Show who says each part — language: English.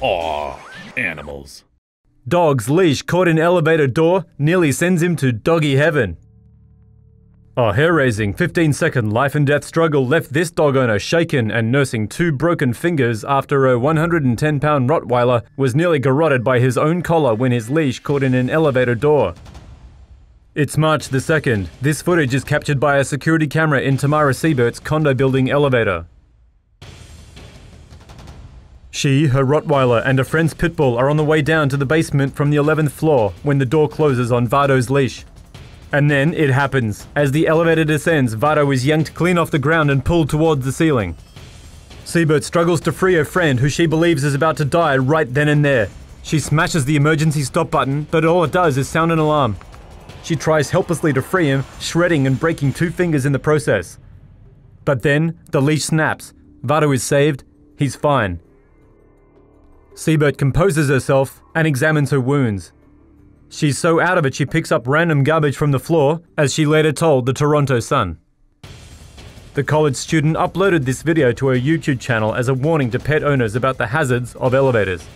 Speaker 1: Aw, animals.
Speaker 2: Dog's leash caught in elevator door nearly sends him to doggy heaven. A hair raising 15 second life and death struggle left this dog owner shaken and nursing two broken fingers after a 110 pound Rottweiler was nearly garroted by his own collar when his leash caught in an elevator door. It's March the 2nd. This footage is captured by a security camera in Tamara Seibert's condo building elevator. She, her Rottweiler, and a friend's pitbull are on the way down to the basement from the 11th floor when the door closes on Vado's leash. And then it happens. As the elevator descends, Vado is yanked clean off the ground and pulled towards the ceiling. Seibert struggles to free her friend, who she believes is about to die right then and there. She smashes the emergency stop button, but all it does is sound an alarm. She tries helplessly to free him, shredding and breaking two fingers in the process. But then, the leash snaps. Vado is saved. He's fine. Seibert composes herself and examines her wounds. She's so out of it she picks up random garbage from the floor, as she later told the Toronto Sun. The college student uploaded this video to her YouTube channel as a warning to pet owners about the hazards of elevators.